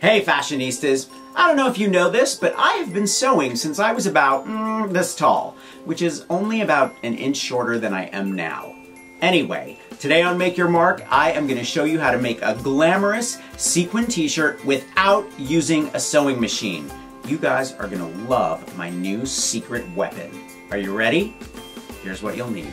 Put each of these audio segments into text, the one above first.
Hey fashionistas! I don't know if you know this, but I have been sewing since I was about mm, this tall, which is only about an inch shorter than I am now. Anyway, today on Make Your Mark, I am going to show you how to make a glamorous sequin t-shirt without using a sewing machine. You guys are going to love my new secret weapon. Are you ready? Here's what you'll need.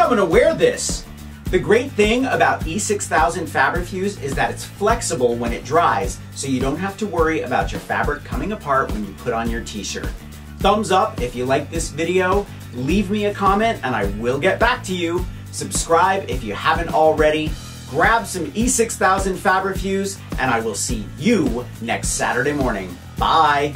I'm gonna wear this. The great thing about E6000 Fabrifuse is that it's flexible when it dries, so you don't have to worry about your fabric coming apart when you put on your t-shirt. Thumbs up if you like this video, leave me a comment and I will get back to you. Subscribe if you haven't already. Grab some E6000 Fabrifuse and I will see you next Saturday morning. Bye!